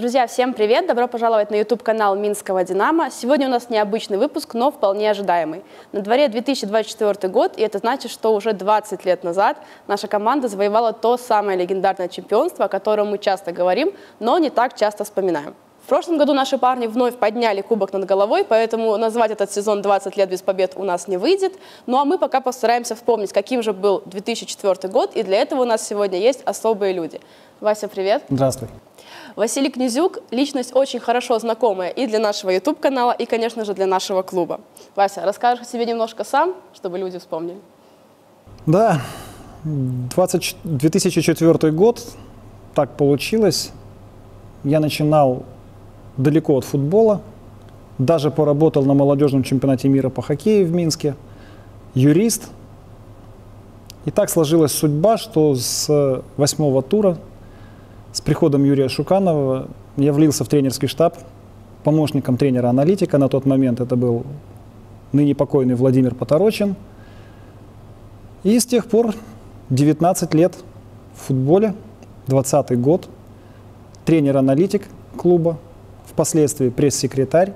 Друзья, всем привет! Добро пожаловать на YouTube-канал Минского «Динамо». Сегодня у нас необычный выпуск, но вполне ожидаемый. На дворе 2024 год, и это значит, что уже 20 лет назад наша команда завоевала то самое легендарное чемпионство, о котором мы часто говорим, но не так часто вспоминаем. В прошлом году наши парни вновь подняли кубок над головой, поэтому назвать этот сезон 20 лет без побед у нас не выйдет. Ну а мы пока постараемся вспомнить, каким же был 2004 год, и для этого у нас сегодня есть особые люди. Вася, привет. Здравствуй. Василий Князюк – личность очень хорошо знакомая и для нашего YouTube-канала, и, конечно же, для нашего клуба. Вася, расскажешь о себе немножко сам, чтобы люди вспомнили? Да, 20, 2004 год, так получилось. Я начинал далеко от футбола, даже поработал на молодежном чемпионате мира по хоккею в Минске, юрист. И так сложилась судьба, что с восьмого тура – с приходом Юрия Шуканова я влился в тренерский штаб помощником тренера-аналитика. На тот момент это был ныне покойный Владимир Поторочин. И с тех пор 19 лет в футболе, 20 год, тренер-аналитик клуба, впоследствии пресс-секретарь.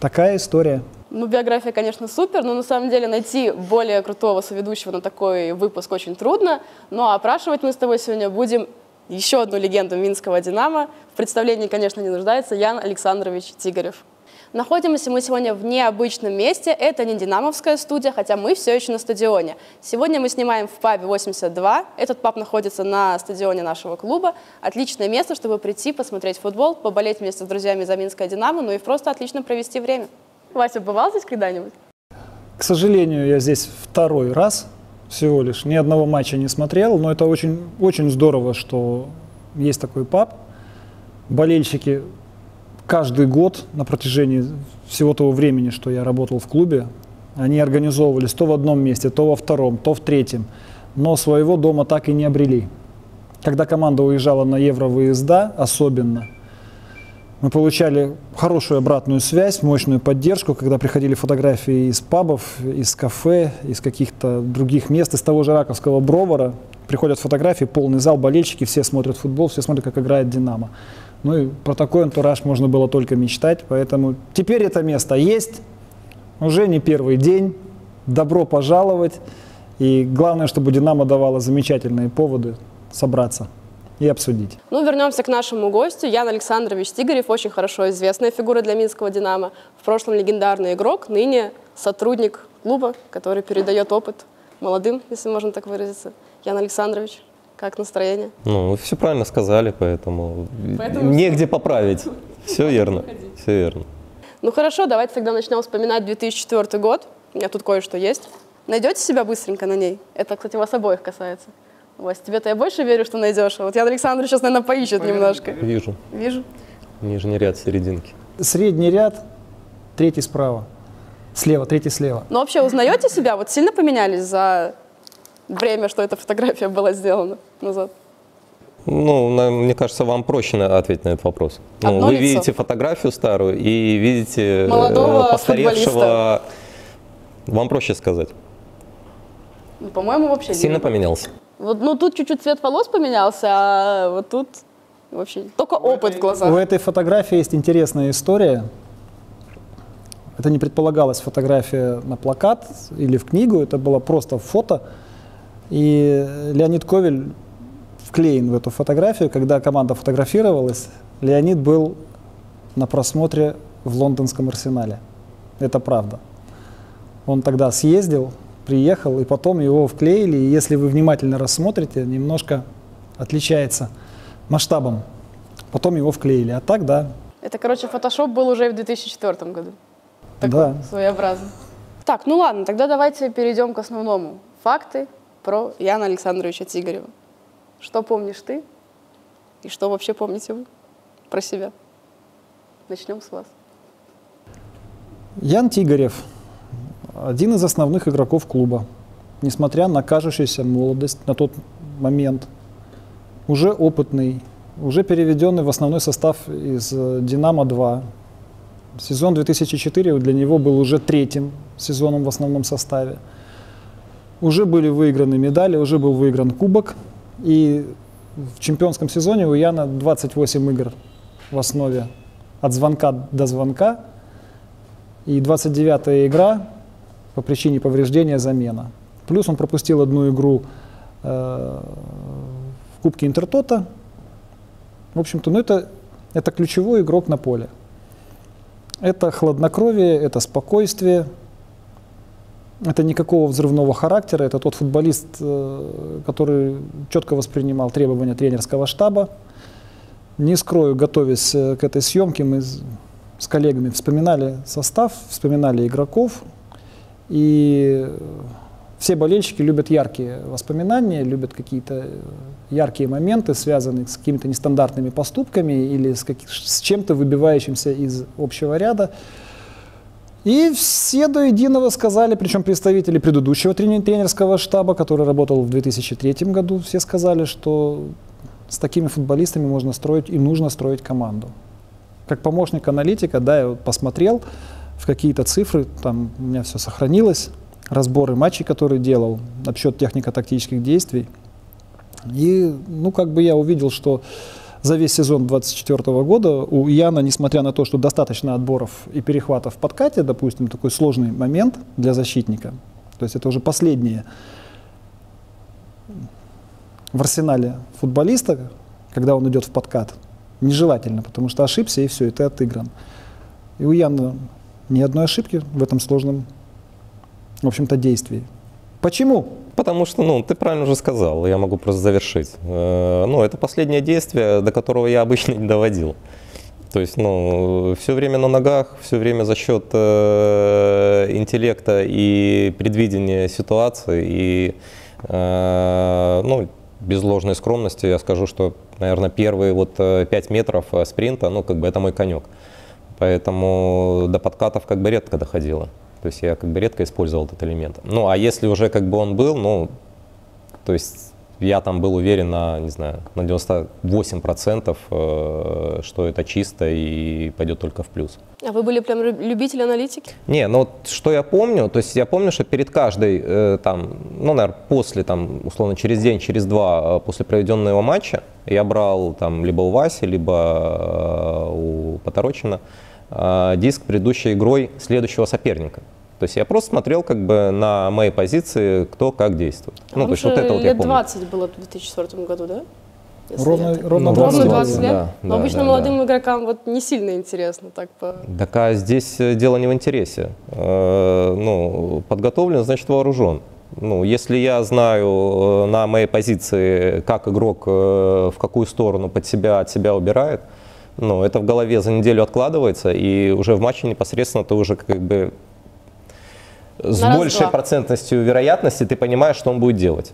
Такая история. Ну, биография, конечно, супер, но на самом деле найти более крутого соведущего на такой выпуск очень трудно. Ну, а опрашивать мы с тобой сегодня будем еще одну легенду Минского «Динамо». В представлении, конечно, не нуждается Ян Александрович Тигарев. Находимся мы сегодня в необычном месте. Это не динамовская студия, хотя мы все еще на стадионе. Сегодня мы снимаем в пабе 82. Этот паб находится на стадионе нашего клуба. Отличное место, чтобы прийти, посмотреть футбол, поболеть вместе с друзьями за Минское «Динамо», ну и просто отлично провести время. Вася, бывал здесь когда-нибудь? К сожалению, я здесь второй раз всего лишь. Ни одного матча не смотрел, но это очень, очень здорово, что есть такой паб. Болельщики каждый год на протяжении всего того времени, что я работал в клубе, они организовывались то в одном месте, то во втором, то в третьем, но своего дома так и не обрели. Когда команда уезжала на евровыезда, особенно – мы получали хорошую обратную связь, мощную поддержку, когда приходили фотографии из пабов, из кафе, из каких-то других мест, из того же Раковского Бровара. Приходят фотографии, полный зал, болельщики, все смотрят футбол, все смотрят, как играет «Динамо». Ну и про такой антураж можно было только мечтать, поэтому теперь это место есть, уже не первый день, добро пожаловать. И главное, чтобы «Динамо» давала замечательные поводы собраться и обсудить. Ну, вернемся к нашему гостю. Ян Александрович Тигарев, очень хорошо известная фигура для Минского «Динамо». В прошлом легендарный игрок, ныне сотрудник клуба, который передает опыт молодым, если можно так выразиться. Ян Александрович, как настроение? Ну, вы все правильно сказали, поэтому, поэтому негде поправить. Все верно, все верно. Ну хорошо, давайте тогда начнем вспоминать 2004 год. У меня тут кое-что есть. Найдете себя быстренько на ней? Это, кстати, вас обоих касается. Вась, тебе-то я больше верю, что найдешь. А вот Ян Александр сейчас, наверное, поищет Понятно. немножко. Вижу. Вижу. Нижний ряд серединки. Средний ряд, третий справа. Слева, третий слева. Ну вообще узнаете себя? Вот сильно поменялись за время, что эта фотография была сделана назад? Ну, на, мне кажется, вам проще на, ответить на этот вопрос. ну, вы лицо. видите фотографию старую и видите Молодого э, постаревшего. Футболиста. Вам проще сказать. Ну, по-моему, вообще Сильно поменялся. Вот, ну, тут чуть-чуть цвет волос поменялся, а вот тут вообще только опыт в глазах. У этой фотографии есть интересная история. Это не предполагалась фотография на плакат или в книгу, это было просто фото. И Леонид Ковель вклеен в эту фотографию. Когда команда фотографировалась, Леонид был на просмотре в лондонском арсенале. Это правда. Он тогда съездил, приехал, и потом его вклеили. И если вы внимательно рассмотрите, немножко отличается масштабом. Потом его вклеили. А так, да. Это, короче, фотошоп был уже в 2004 году. Такой да. своеобразный. Так, ну ладно, тогда давайте перейдем к основному. Факты про Яна Александровича Тигарева. Что помнишь ты? И что вообще помните вы про себя? Начнем с вас. Ян Тигарев один из основных игроков клуба, несмотря на кажущуюся молодость на тот момент, уже опытный, уже переведенный в основной состав из э, «Динамо-2». Сезон 2004 для него был уже третьим сезоном в основном составе. Уже были выиграны медали, уже был выигран кубок. И в чемпионском сезоне у Яна 28 игр в основе от звонка до звонка. И 29-я игра по причине повреждения замена. Плюс он пропустил одну игру э, в Кубке Интертота. В общем-то, ну это, это ключевой игрок на поле. Это хладнокровие, это спокойствие, это никакого взрывного характера, это тот футболист, э, который четко воспринимал требования тренерского штаба. Не скрою, готовясь э, к этой съемке, мы с коллегами вспоминали состав, вспоминали игроков, и все болельщики любят яркие воспоминания, любят какие-то яркие моменты, связанные с какими-то нестандартными поступками или с, с чем-то выбивающимся из общего ряда. И все до единого сказали, причем представители предыдущего тренерского штаба, который работал в 2003 году, все сказали, что с такими футболистами можно строить и нужно строить команду. Как помощник аналитика, да, я посмотрел в какие-то цифры, там у меня все сохранилось, разборы матчей, которые делал, обсчет технико-тактических действий. И, ну, как бы я увидел, что за весь сезон 2024 года у Яна, несмотря на то, что достаточно отборов и перехватов в подкате, допустим, такой сложный момент для защитника, то есть это уже последнее в арсенале футболиста, когда он идет в подкат, нежелательно, потому что ошибся и все, и ты отыгран. И у Яна ни одной ошибки в этом сложном, в общем-то, действии. Почему? Потому что, ну, ты правильно уже сказал, я могу просто завершить. Э, ну, это последнее действие, до которого я обычно не доводил. То есть, ну, все время на ногах, все время за счет э, интеллекта и предвидения ситуации. И, э, ну, без ложной скромности я скажу, что, наверное, первые вот 5 метров спринта, ну, как бы это мой конек. Поэтому до подкатов как бы редко доходило. То есть я как бы редко использовал этот элемент. Ну, а если уже как бы он был, ну, то есть я там был уверен на, не знаю, на 98%, э, что это чисто и пойдет только в плюс. А вы были прям любитель аналитики? Не, ну вот что я помню, то есть я помню, что перед каждой, э, там, ну, наверное, после, там, условно, через день, через два э, после проведенного матча я брал там либо у Васи, либо у Поторочина диск предыдущей игрой следующего соперника. То есть я просто смотрел как бы на мои позиции, кто как действует. А ну, то есть вот это вот лет я помню. 20 было в 2004 году, да? Если ровно, ровно, 20, ровно 20 лет. Да, Но да, обычно да, молодым да. игрокам вот не сильно интересно так по. Так а здесь э, дело не в интересе. Э, ну, подготовлен, значит вооружен. Ну, если я знаю э, на моей позиции, как игрок в какую сторону под себя от себя убирает, ну, это в голове за неделю откладывается, и уже в матче непосредственно ты уже как бы с На большей процентностью вероятности ты понимаешь, что он будет делать.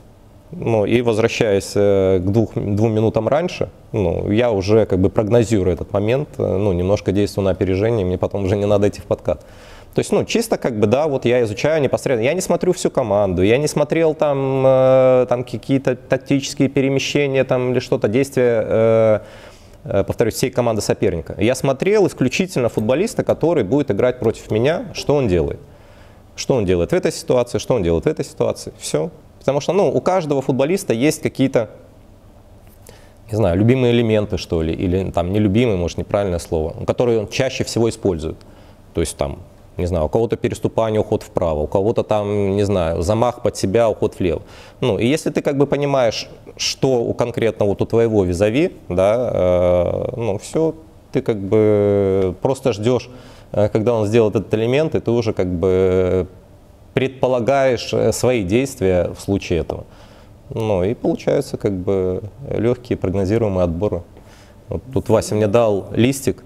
Ну, и возвращаясь э, к двух, двум минутам раньше, ну, я уже как бы прогнозирую этот момент, э, ну, немножко действую на опережение, мне потом уже не надо идти в подкат. То есть, ну, чисто как бы, да, вот я изучаю непосредственно, я не смотрю всю команду, я не смотрел там, э, там какие-то тактические перемещения там или что-то, действия, э, э, повторюсь, всей команды соперника. Я смотрел исключительно футболиста, который будет играть против меня, что он делает. Что он делает в этой ситуации, что он делает в этой ситуации. Все. Потому что ну, у каждого футболиста есть какие-то, не знаю, любимые элементы, что ли, или там нелюбимые, может, неправильное слово, которые он чаще всего использует. То есть там, не знаю, у кого-то переступание, уход вправо, у кого-то там, не знаю, замах под себя, уход влево. Ну, и если ты как бы понимаешь, что у конкретно вот у твоего визави, да, э, ну, все, ты как бы просто ждешь Э, когда он сделал этот элемент, и ты уже как бы предполагаешь э, свои действия в случае этого. Ну и получаются как бы легкие прогнозируемые отборы. Вот тут Вася мне дал листик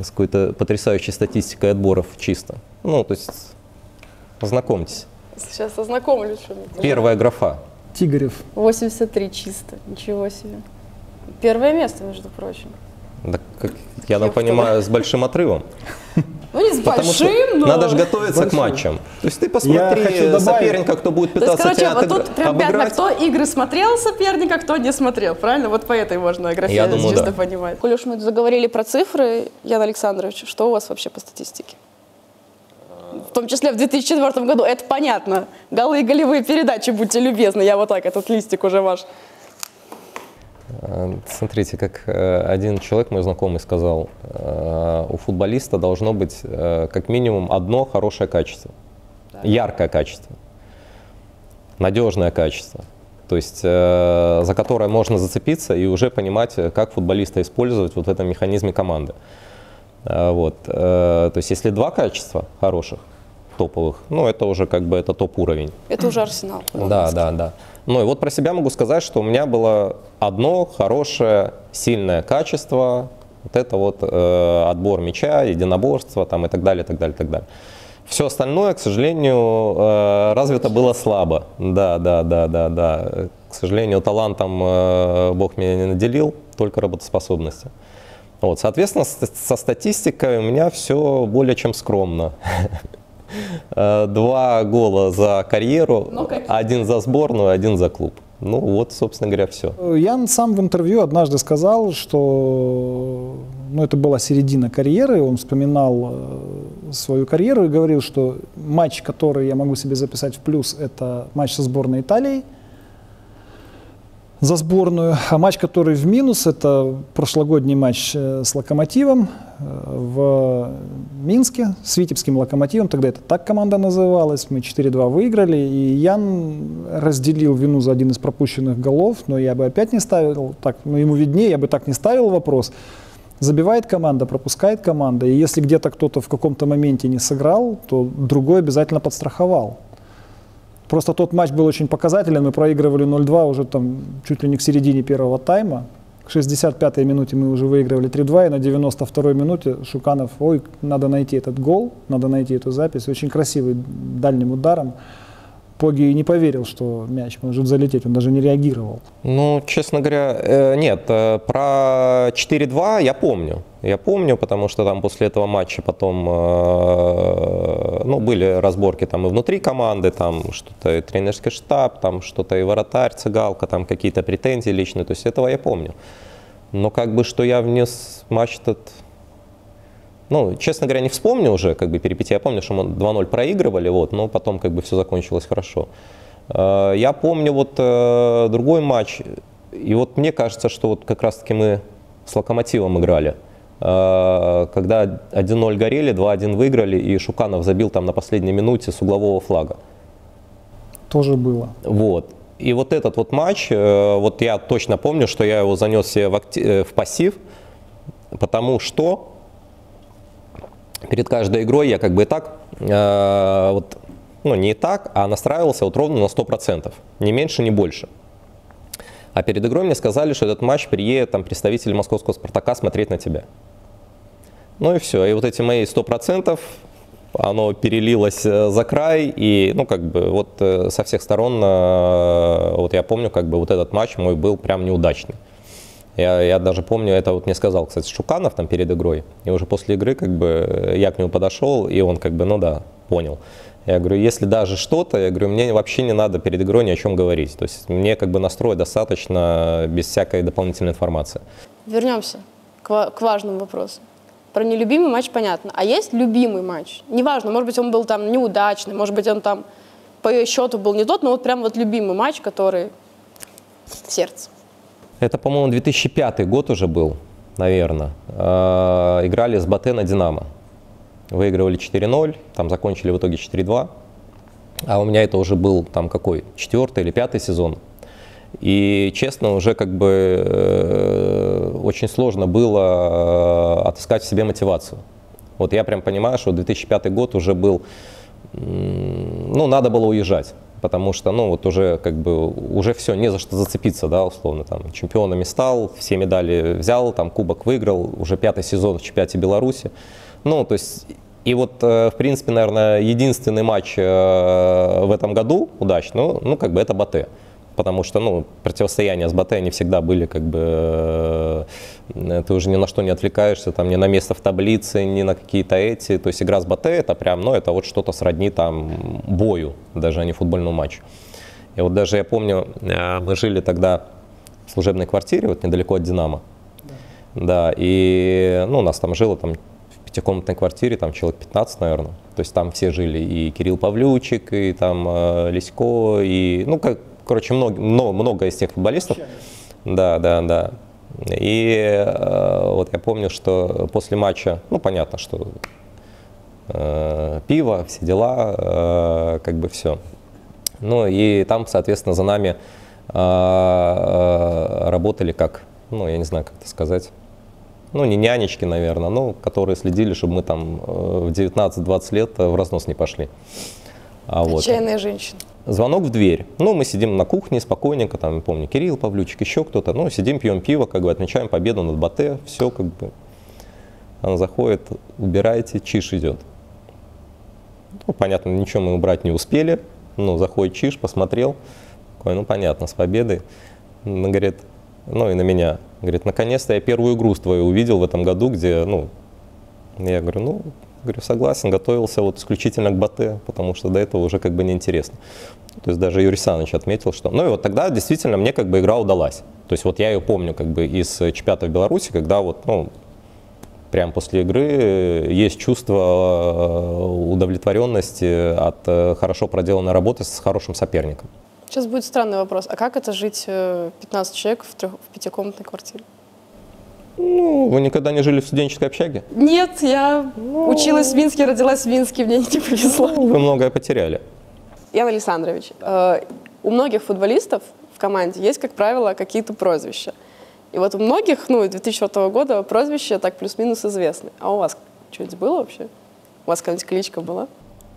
с какой-то потрясающей статистикой отборов чисто. Ну, то есть, знакомьтесь. Сейчас ознакомлюсь. Первая графа. Тигрев. 83 чисто, ничего себе. Первое место, между прочим. Да, как, я там понимаю, с большим отрывом. Ну, не с Потому большим, но... Надо же готовиться большим. к матчам. То есть ты посмотри соперника, кто будет пытаться То есть, короче, тебя вот тут прям обыграть. кто игры смотрел соперника, кто не смотрел, правильно? Вот по этой можно графе я думаю, чисто да. понимать. Коль уж мы заговорили про цифры, Ян Александрович, что у вас вообще по статистике? В том числе в 2004 году, это понятно. Голы и голевые передачи, будьте любезны, я вот так, этот листик уже ваш смотрите, как э, один человек, мой знакомый, сказал, э, у футболиста должно быть как минимум одно хорошее качество. Яркое качество. Надежное качество. То есть за которое можно зацепиться и уже понимать, как футболиста использовать вот в этом механизме команды. Вот. То есть если два качества хороших, топовых, ну это уже как бы это топ-уровень. Это уже арсенал. Да, да, да. Ну и вот про себя могу сказать, что у меня было одно хорошее, сильное качество, вот это вот э, отбор мяча, единоборство там и так далее, так далее, так далее. Все остальное, к сожалению, э, развито было слабо. Да, да, да, да, да. К сожалению, талантом э, Бог меня не наделил, только работоспособностью. Вот, соответственно, со статистикой у меня все более чем скромно. Э, два гола за карьеру, ну, один за сборную, один за клуб. Ну вот, собственно говоря, все. Ян сам в интервью однажды сказал, что ну, это была середина карьеры, он вспоминал э, свою карьеру и говорил, что матч, который я могу себе записать в плюс, это матч со сборной Италии – за сборную. А матч, который в минус, это прошлогодний матч э, с Локомотивом э, в Минске, с Витебским Локомотивом. Тогда это так команда называлась. Мы 4-2 выиграли. И Ян разделил вину за один из пропущенных голов. Но я бы опять не ставил, так, ну ему виднее, я бы так не ставил вопрос. Забивает команда, пропускает команда. И если где-то кто-то в каком-то моменте не сыграл, то другой обязательно подстраховал. Просто тот матч был очень показателен, мы проигрывали 0-2 уже там чуть ли не к середине первого тайма. К 65-й минуте мы уже выигрывали 3-2, и на 92-й минуте Шуканов, ой, надо найти этот гол, надо найти эту запись. Очень красивый дальним ударом. Поги не поверил, что мяч может залететь, он даже не реагировал. Ну, честно говоря, э, нет, э, про 4-2 я помню. Я помню, потому что там после этого матча потом э, ну, были разборки там и внутри команды, там что-то и тренерский штаб, там что-то и вратарь, цыгалка, там какие-то претензии личные, то есть этого я помню. Но как бы, что я внес матч этот ну, честно говоря, не вспомню уже, как бы перипетии. Я помню, что мы 2-0 проигрывали, вот, но потом как бы все закончилось хорошо. Э, я помню вот э, другой матч, и вот мне кажется, что вот как раз-таки мы с Локомотивом играли. Э, когда 1-0 горели, 2-1 выиграли, и Шуканов забил там на последней минуте с углового флага. Тоже было. Вот. И вот этот вот матч, вот я точно помню, что я его занес себе в, актив, в пассив, потому что перед каждой игрой я как бы и так, э, вот, ну не и так, а настраивался вот ровно на 100%, ни меньше, ни больше. А перед игрой мне сказали, что этот матч приедет там представители московского «Спартака» смотреть на тебя. Ну и все. И вот эти мои 100%, оно перелилось э, за край, и, ну, как бы, вот э, со всех сторон, э, вот я помню, как бы, вот этот матч мой был прям неудачный. Я, я даже помню, это вот мне сказал, кстати, Шуканов там перед игрой. И уже после игры как бы я к нему подошел, и он как бы, ну да, понял. Я говорю, если даже что-то, я говорю, мне вообще не надо перед игрой ни о чем говорить. То есть мне как бы настроя достаточно без всякой дополнительной информации. Вернемся к, к важному вопросу. Про нелюбимый матч понятно. А есть любимый матч? Неважно, может быть, он был там неудачный, может быть, он там по счету был не тот, но вот прям вот любимый матч, который в сердце. Это, по-моему, 2005 год уже был, наверное. А, играли с Батэ на Динамо. Выигрывали 4-0, там закончили в итоге 4-2. А у меня это уже был там какой, четвертый или пятый сезон. И, честно, уже как бы э, очень сложно было э, отыскать в себе мотивацию. Вот я прям понимаю, что 2005 год уже был, ну, надо было уезжать потому что, ну, вот уже как бы, уже все, не за что зацепиться, да, условно, там, чемпионами стал, все медали взял, там, кубок выиграл, уже пятый сезон в чемпионате Беларуси, ну, то есть, и вот, э, в принципе, наверное, единственный матч э, в этом году удачный, ну, ну как бы это Батэ потому что, ну, противостояния с Батэ не всегда были, как бы, э, ты уже ни на что не отвлекаешься, там, ни на место в таблице, ни на какие-то эти, то есть игра с Батэ это прям, ну, это вот что-то сродни там бою, даже а не футбольному матчу. И вот даже я помню, э, мы жили тогда в служебной квартире, вот недалеко от Динамо, да, да и, ну, у нас там жило там пятикомнатной квартире, там человек 15, наверное, то есть там все жили, и Кирилл Павлючик, и там э, Лисько, и, ну, как, короче, много, много, много из тех футболистов. Да, да, да. И э, вот я помню, что после матча, ну понятно, что э, пиво, все дела, э, как бы все. Ну и там, соответственно, за нами э, э, работали как, ну я не знаю, как это сказать, ну не нянечки, наверное, но которые следили, чтобы мы там э, в 19-20 лет в разнос не пошли. А вот. Отчаянная женщина. Звонок в дверь. Ну, мы сидим на кухне спокойненько, там, помню, Кирилл Павлючик, еще кто-то. Ну, сидим, пьем пиво, как бы отмечаем победу над Батэ, все как бы. Она заходит, убирайте, чиш идет. Ну, понятно, ничего мы убрать не успели. Ну, заходит чиш, посмотрел. Такой, ну, понятно, с победой. Он говорит, ну, и на меня. Говорит, наконец-то я первую игру твою увидел в этом году, где, ну, я говорю, ну, Говорю, согласен, готовился вот исключительно к БАТЭ, потому что до этого уже как бы неинтересно. То есть даже Юрий Саныч отметил, что... Ну и вот тогда действительно мне как бы игра удалась. То есть вот я ее помню как бы из чемпионата в Беларуси, когда вот, ну, прям после игры есть чувство э, удовлетворенности от э, хорошо проделанной работы с хорошим соперником. Сейчас будет странный вопрос. А как это жить 15 э, человек в, трех, в пятикомнатной квартире? Ну, вы никогда не жили в студенческой общаге? Нет, я ну... училась в Минске, родилась в Минске, мне не повезло. Ну, вы многое потеряли. Ян Александрович, э, у многих футболистов в команде есть, как правило, какие-то прозвища. И вот у многих, ну, 2004 года прозвища так плюс-минус известны. А у вас что-нибудь было вообще? У вас какая-нибудь кличка была?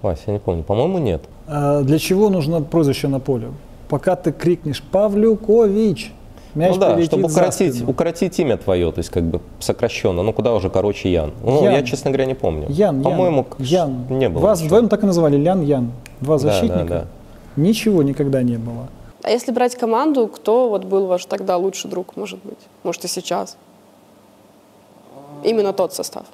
Вася, я не помню. По-моему, нет. А для чего нужно прозвище на поле? Пока ты крикнешь «Павлюкович», Мяч ну да, чтобы укоротить, укоротить имя твое, то есть как бы сокращенно. Ну куда уже короче Ян. Ну, Ян. я, честно говоря, не помню. Ян, По-моему, Ян. не было. Вас вдвоем так и называли, Лян, Ян. Два защитника. Да, да, да. Ничего никогда не было. А если брать команду, кто вот был ваш тогда лучший друг, может быть? Может и сейчас? Именно тот состав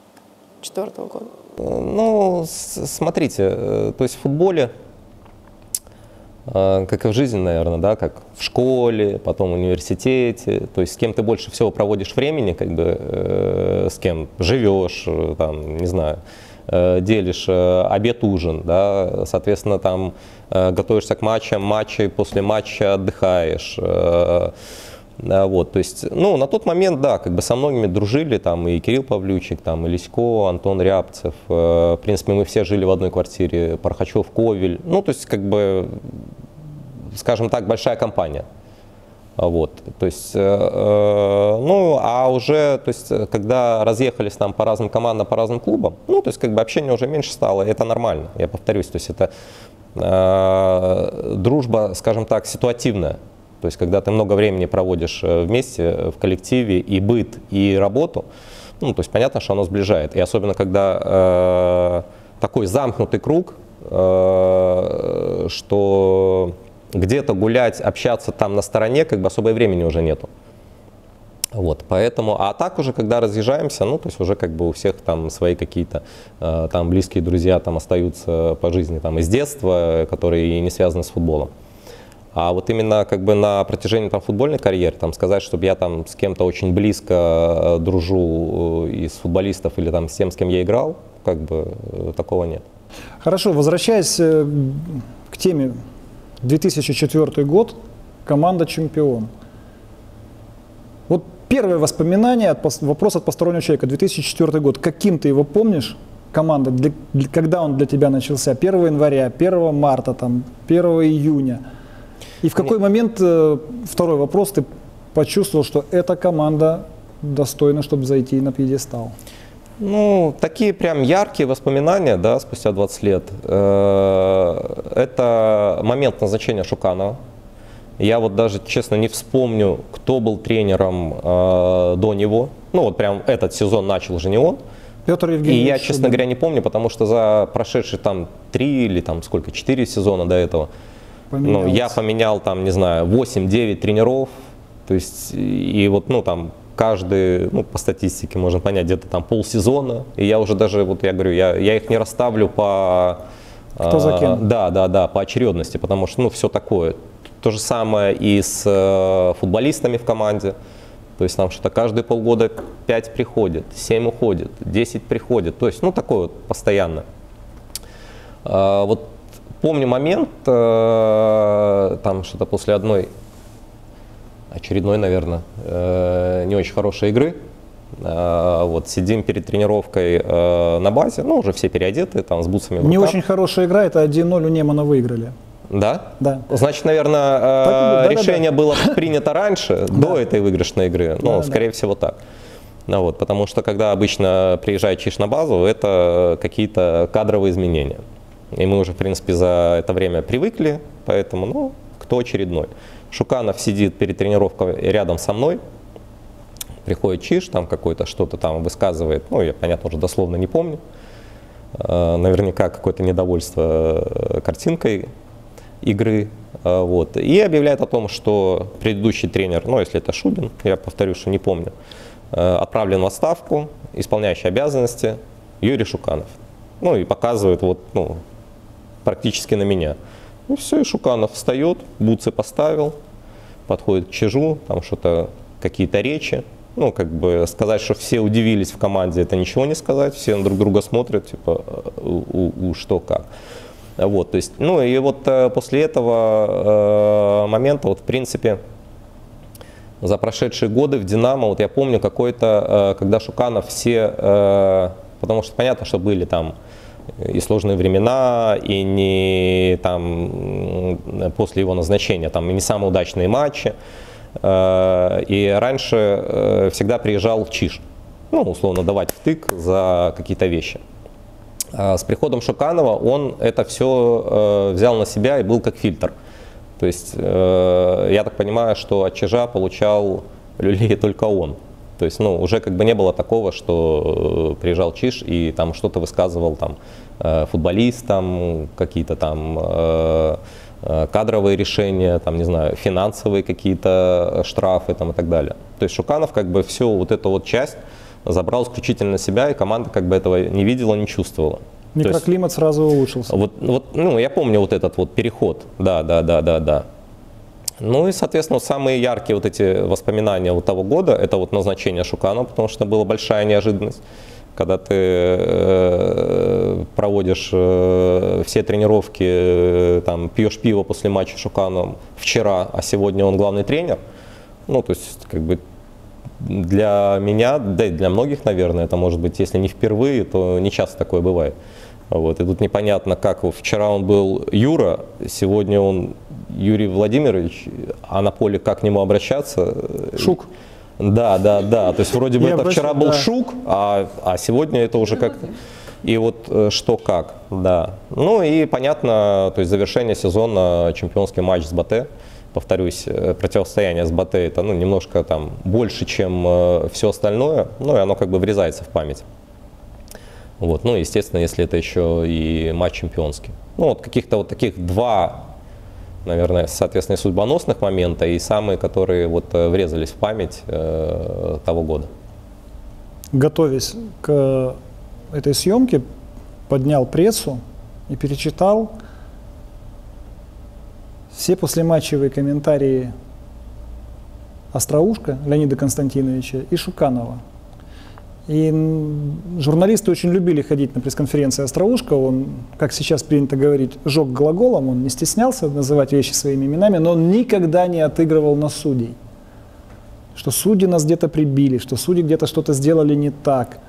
четвертого года. Ну, смотрите, э, то есть в футболе как и в жизни, наверное, да, как в школе, потом в университете, то есть с кем ты больше всего проводишь времени, как бы, э, с кем живешь, э, там, не знаю, э, делишь э, обед, ужин, да, соответственно, там э, готовишься к матчам, матчи, после матча отдыхаешь, э, вот, то есть, ну, на тот момент, да, как бы со многими дружили, там, и Кирилл Павлючик, там, и Лисько, Антон Рябцев, э, в принципе, мы все жили в одной квартире, Пархачев, Ковель, ну, то есть, как бы, скажем так, большая компания. Вот, то есть, э, э, ну, а уже, то есть, когда разъехались там по разным командам, по разным клубам, ну, то есть, как бы общение уже меньше стало, это нормально, я повторюсь, то есть, это э, дружба, скажем так, ситуативная, то есть, когда ты много времени проводишь э, вместе э, в коллективе и быт, и работу, ну, то есть, понятно, что оно сближает. И особенно, когда э, такой замкнутый круг, э, что где-то гулять, общаться там на стороне, как бы особое времени уже нету. Вот, поэтому, а так уже, когда разъезжаемся, ну, то есть уже как бы у всех там свои какие-то э, там близкие друзья там остаются по жизни там из детства, которые не связаны с футболом. А вот именно как бы на протяжении там, футбольной карьеры, там, сказать, чтобы я там с кем-то очень близко э, дружу э, из футболистов или там с тем, с кем я играл, как бы э, такого нет. Хорошо, возвращаясь к теме 2004 год, команда чемпион. Вот первое воспоминание, от, вопрос от постороннего человека, 2004 год, каким ты его помнишь? Команда, для, когда он для тебя начался? 1 января, 1 марта, там, 1 июня – и в какой момент, э, второй вопрос, ты почувствовал, что эта команда достойна, чтобы зайти на пьедестал? Ну, такие прям яркие воспоминания, да, спустя 20 лет. Э, это момент назначения Шуканова. Я вот даже, честно, не вспомню, кто был тренером э, до него. Ну, вот прям этот сезон начал же не он. Петр Евгеньевич. И я, честно говоря, не помню, потому что за прошедшие там три или там сколько, четыре сезона до этого ну, я поменял там, не знаю, 8-9 тренеров, то есть, и вот, ну, там, каждый, ну, по статистике можно понять, где-то там полсезона, и я уже даже, вот я говорю, я, я их не расставлю по... Кто за кем? А, да, да, да, по очередности, потому что, ну, все такое. То же самое и с э, футболистами в команде. То есть там что-то каждые полгода 5 приходит, 7 уходит, 10 приходит. То есть, ну, такое вот постоянно. А, вот Помню момент, э, там что-то после одной очередной, наверное, э, не очень хорошей игры. Э, вот сидим перед тренировкой на базе, ну, уже все переодеты, там, с бутсами Не очень хорошая игра, это 1-0 у Немана выиграли. Да? Да. Значит, наверное, Так и было. э, Да-да-да. решение было принято раньше, до этой выигрышной игры. Ну, скорее всего, так. Ну, вот, потому что, когда обычно приезжает Чиш на базу, это какие-то кадровые изменения. И мы уже, в принципе, за это время привыкли, поэтому, ну, кто очередной. Шуканов сидит перед тренировкой рядом со мной, приходит Чиш, там какой-то что-то там высказывает, ну, я, понятно, уже дословно не помню. Э, Наверняка какое-то недовольство э, картинкой игры. Э, Вот. И объявляет о том, что предыдущий тренер, ну, если это Шубин, я повторю, что не помню, отправлен в отставку, исполняющий обязанности Юрий Шуканов. Ну, и показывает вот, ну, практически на меня. Ну, все, и Шуканов встает, бутсы поставил, подходит к Чижу, там что-то, какие-то речи. Ну, как бы сказать, что все удивились в команде, это ничего не сказать. Все друг друга смотрят, типа, у, у- у что как. Вот, то есть, ну и вот э, после этого э, момента, вот в принципе, за прошедшие годы в «Динамо», вот я помню какой-то, э, когда Шуканов все, э, потому что понятно, что были там и сложные времена, и не там после его назначения, там и не самые удачные матчи. Э, И раньше э, всегда приезжал Чиш, ну, условно, давать втык за какие-то вещи. А С приходом Шуканова он это все взял на себя и был как фильтр. То есть э, я так понимаю, что от Чижа получал люлей только он. То есть, ну, уже как бы не было такого, что э, приезжал Чиж и там что-то высказывал там э, футболистам, какие-то там э, кадровые решения, там, не знаю, финансовые какие-то штрафы там и так далее. То есть Шуканов как бы всю вот эту вот часть забрал исключительно себя, и команда как бы этого не видела, не чувствовала. То есть- Микроклимат сразу улучшился. вот, вот, ну, я помню вот этот вот переход, да, да, да, да, да. Ну и, соответственно, самые яркие вот эти воспоминания вот того года, это вот назначение Шуканова, потому что была большая неожиданность, когда ты э, проводишь э, все тренировки, э, там, пьешь пиво после матча с Шукановым вчера, а сегодня он главный тренер. Ну, то есть, как бы для меня, да и для многих, наверное, это может быть, если не впервые, то не часто такое бывает. Вот. И тут непонятно, как вчера он был Юра, сегодня он Юрий Владимирович, а на поле как к нему обращаться? Шук. Да, да, да. То есть вроде бы Я это вчера был да. Шук, а, а сегодня это уже как... И вот э, что как, да. Ну и понятно, то есть завершение сезона, чемпионский матч с Батэ. Повторюсь, э, противостояние с Батэ это ну, немножко там больше, чем все остальное, ну и оно как бы врезается в память. Вот, ну, естественно, если это еще и матч чемпионский. Ну, вот каких-то вот таких два, наверное, соответственно, судьбоносных момента и самые, которые вот э, врезались в память э, того года. Готовясь к этой съемке, поднял прессу и перечитал все послематчевые комментарии Остроушка Леонида Константиновича и Шуканова. И журналисты очень любили ходить на пресс-конференции Остроушка. Он, как сейчас принято говорить, жег глаголом, он не стеснялся называть вещи своими именами, но он никогда не отыгрывал на судей. Что судьи нас где-то прибили, что судьи где-то что-то сделали не так.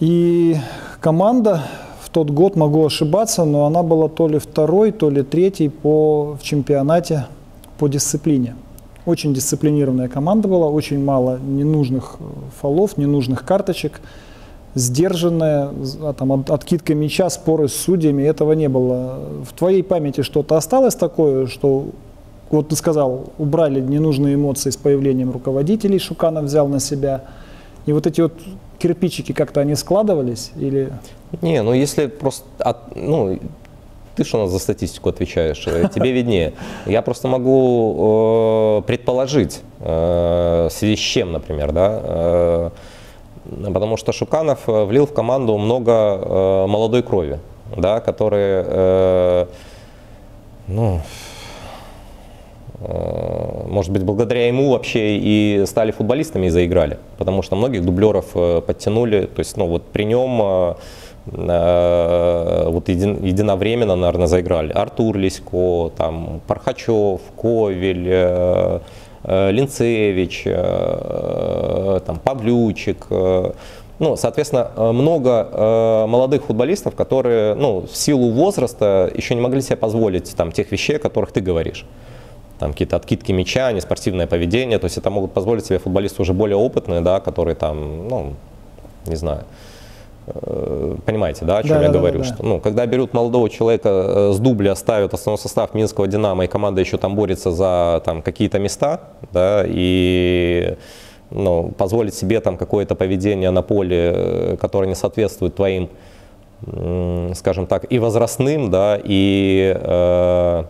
И команда в тот год, могу ошибаться, но она была то ли второй, то ли третий по, в чемпионате по дисциплине. Очень дисциплинированная команда была, очень мало ненужных э, фолов, ненужных карточек, сдержанная, а, там, от- откидка мяча, споры с судьями, этого не было. В твоей памяти что-то осталось такое, что, вот ты сказал, убрали ненужные эмоции с появлением руководителей, Шуканов взял на себя, и вот эти вот кирпичики как-то они складывались или Не, ну если просто, от- ну, ты что у нас за статистику отвечаешь, э, тебе виднее. Я просто могу э, предположить, э, в связи с чем, например, да, э, потому что Шуканов э, влил в команду много э, молодой крови, да, которые, э, ну, э, может быть, благодаря ему вообще и стали футболистами и заиграли, потому что многих дублеров э, подтянули, то есть, ну, вот при нем вот един, единовременно, наверное, заиграли. Артур Лисько, там, Пархачев, Ковель, э, э, Линцевич, э, там, Павлючик. Э, ну, соответственно, э, много э, молодых футболистов, которые ну, в силу возраста еще не могли себе позволить там, тех вещей, о которых ты говоришь там какие-то откидки мяча, неспортивное поведение, то есть это могут позволить себе футболисты уже более опытные, да, которые там, ну, не знаю, э, понимаете, да, о чем да, я да, говорю, да, да. что, ну, когда берут молодого человека э, с дубля, ставят основной состав Минского Динамо, и команда еще там борется за там какие-то места, да, и ну, позволить себе там какое-то поведение на поле, э, которое не соответствует твоим, скажем так, и возрастным, да, и э,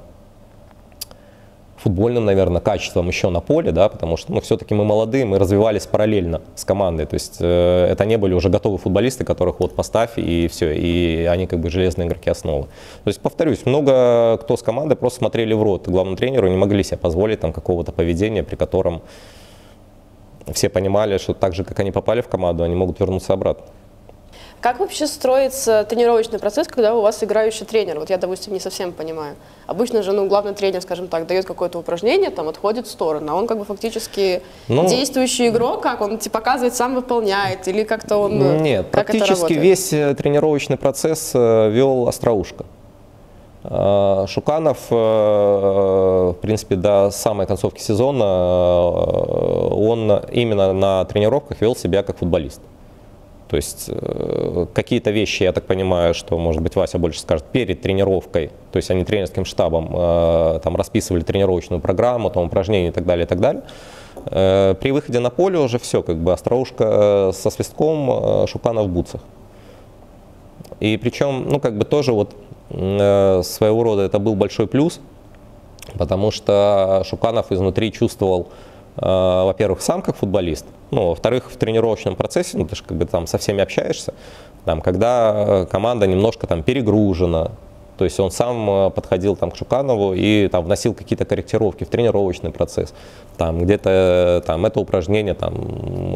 футбольным, наверное, качеством еще на поле, да, потому что ну, все-таки мы молодые, мы развивались параллельно с командой, то есть э, это не были уже готовые футболисты, которых вот поставь и все, и они как бы железные игроки основы. То есть, повторюсь, много кто с команды просто смотрели в рот главному тренеру, не могли себе позволить там какого-то поведения, при котором все понимали, что так же, как они попали в команду, они могут вернуться обратно. Как вообще строится тренировочный процесс, когда у вас играющий тренер? Вот я, допустим, не совсем понимаю. Обычно же, ну, главный тренер, скажем так, дает какое-то упражнение, там, отходит в сторону, а он как бы фактически ну, действующий игрок, как он тебе показывает, сам выполняет, или как-то он... Э, нет, как практически весь э, тренировочный процесс э, вел Остроушка. Шуканов, в принципе, до самой концовки сезона, он именно на тренировках вел себя как футболист. То есть э, какие-то вещи, я так понимаю, что, может быть, Вася больше скажет, перед тренировкой, то есть они тренерским штабом э, там расписывали тренировочную программу, там упражнения и так далее, и так далее. Э, при выходе на поле уже все, как бы остроушка со свистком, Шукана в бутсах. И причем, ну, как бы тоже вот своего рода это был большой плюс, потому что Шуканов изнутри чувствовал, во-первых, сам как футболист, ну, во-вторых, в тренировочном процессе, ну, ты же как бы там со всеми общаешься, там, когда э, команда немножко там перегружена, то есть он сам э, подходил там к Шуканову и там вносил какие-то корректировки в тренировочный процесс. Там где-то э, там это упражнение там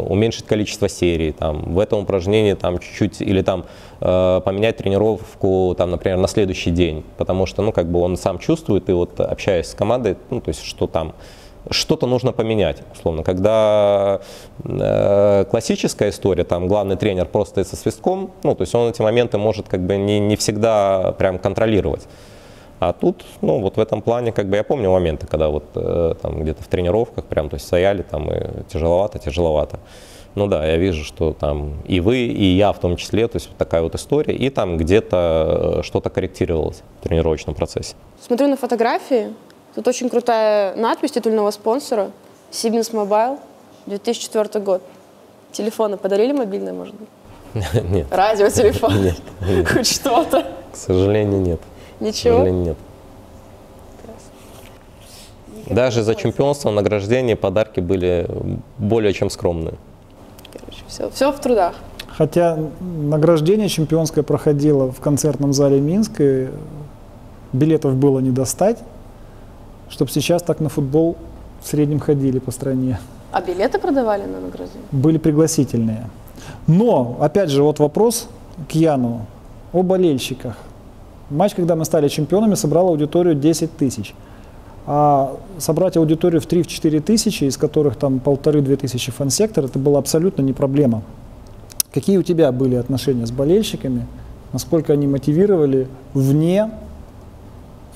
уменьшить количество серий, там в этом упражнении там чуть-чуть или там э, поменять тренировку там, например, на следующий день, потому что ну как бы он сам чувствует и вот общаясь с командой, ну то есть что там что-то нужно поменять, условно. Когда э, классическая история, там главный тренер просто со свистком, ну, то есть он эти моменты может как бы не, не всегда прям контролировать. А тут, ну, вот в этом плане, как бы я помню моменты, когда вот э, там где-то в тренировках прям, то есть стояли там и тяжеловато, тяжеловато. Ну да, я вижу, что там и вы, и я в том числе, то есть вот такая вот история, и там где-то э, что-то корректировалось в тренировочном процессе. Смотрю на фотографии, Тут очень крутая надпись титульного спонсора. Siemens Mobile, 2004 год. Телефоны подарили мобильные, может быть? Нет. Радио, телефон? Нет. Хоть что-то? К сожалению, нет. Ничего? К сожалению, нет. Даже за чемпионство, награждение, подарки были более чем скромные. Короче, все, все в трудах. Хотя награждение чемпионское проходило в концертном зале Минска, билетов было не достать чтобы сейчас так на футбол в среднем ходили по стране. А билеты продавали на награждение? Были пригласительные. Но, опять же, вот вопрос к Яну о болельщиках. Матч, когда мы стали чемпионами, собрал аудиторию 10 тысяч. А собрать аудиторию в 3-4 тысячи, из которых там полторы-две тысячи фан-сектор, это была абсолютно не проблема. Какие у тебя были отношения с болельщиками? Насколько они мотивировали вне